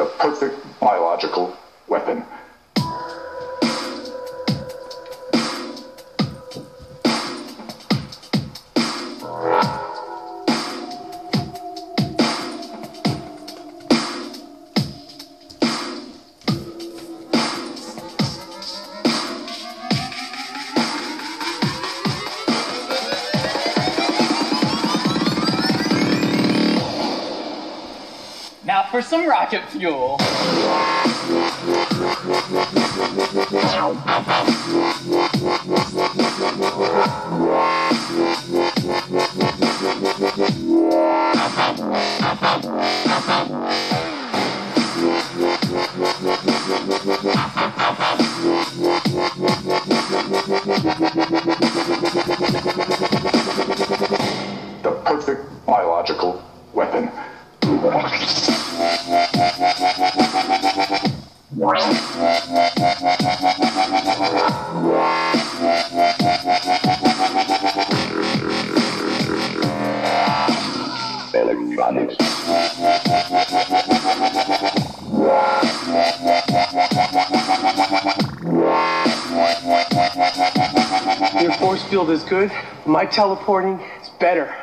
the perfect biological weapon. Now for some rocket fuel. Your force field is good. My teleporting is better.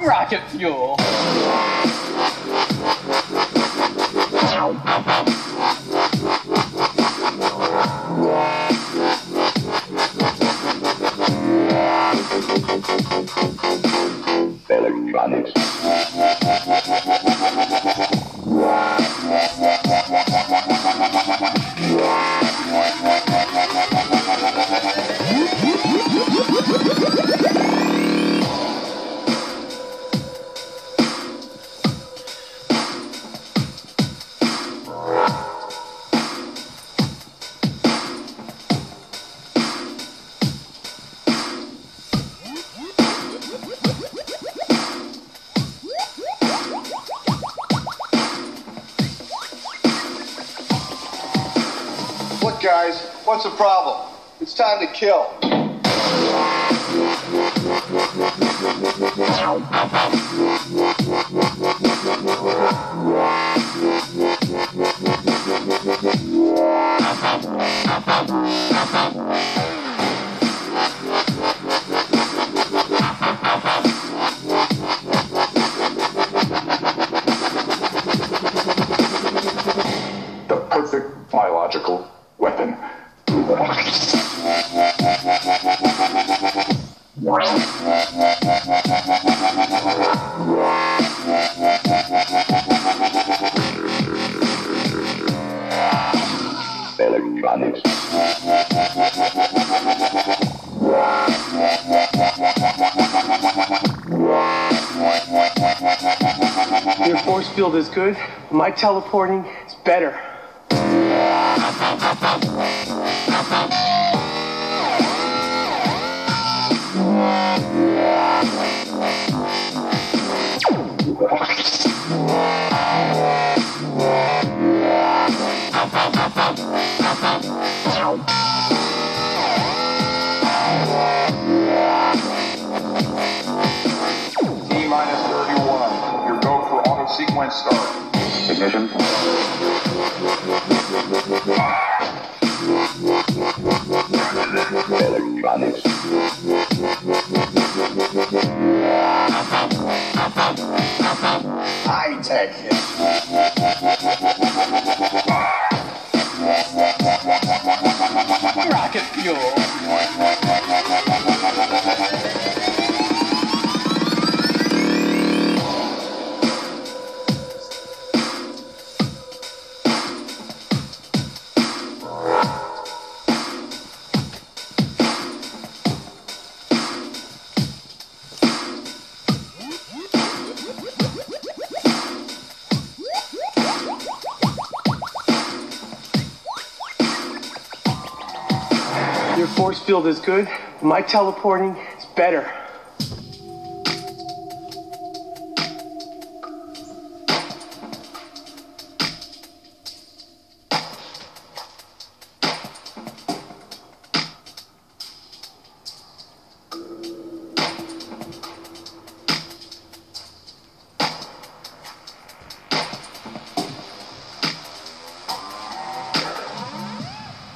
Rocket fuel. Electronics. Guys, what's the problem? It's time to kill. The perfect biological weapon. Your force field is good. My teleporting is better. Sequence start. Ignition. Electronics. High tech. Rocket fuel. Force field is good. My teleporting is better.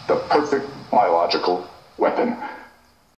The perfect biological weapon.